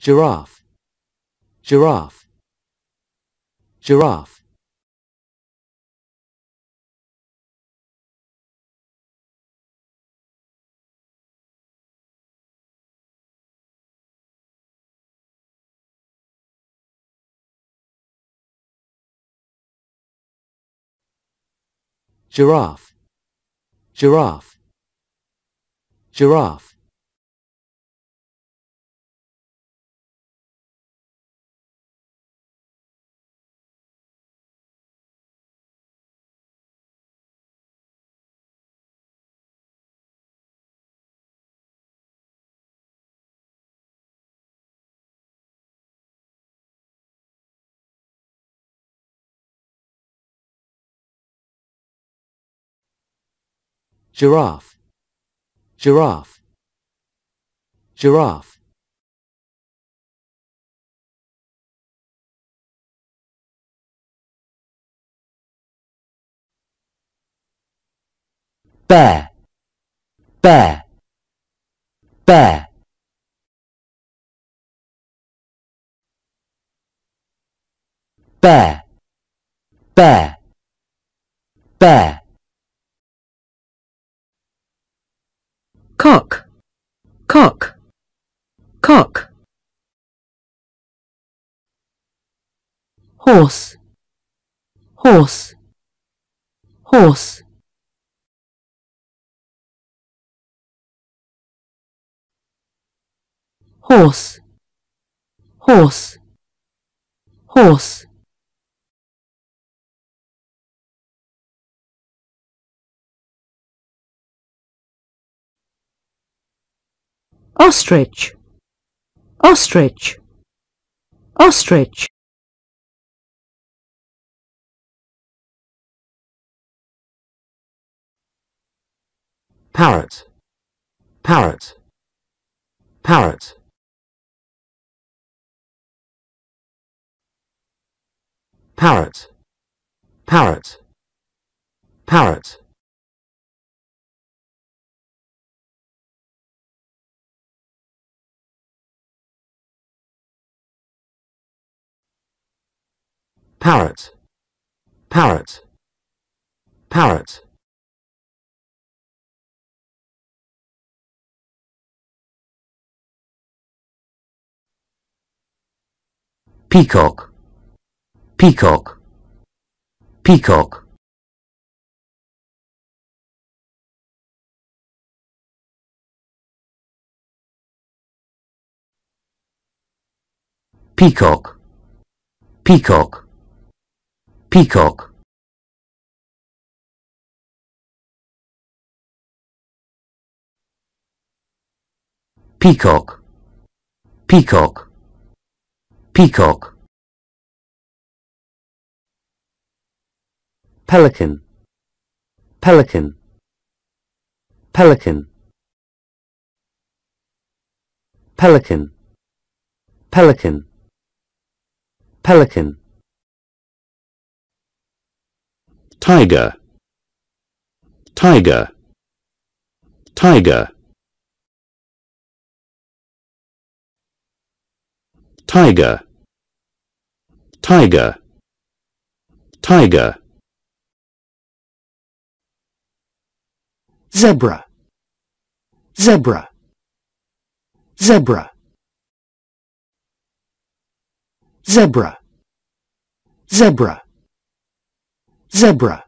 giraffe, giraffe, giraffe. giraffe, giraffe, giraffe. Giraffe, giraffe, giraffe. bear, bear, bear. bear, bear, bear. Cock, cock, cock. Horse, horse, horse. Horse, horse, horse. Ostrich, ostrich, ostrich. parrot, parrot, parrot. parrot, parrot, parrot. Parrot, parrot, parrot. peacock, peacock, peacock. peacock, peacock peacock. Peacock. Peacock. Peacock. Pelican. Pelican. Pelican. Pelican. Pelican. Pelican tiger. Tiger. Tiger. Tiger. Tiger. Tiger. Zebra. Zebra. Zebra. Zebra. Zebra zebra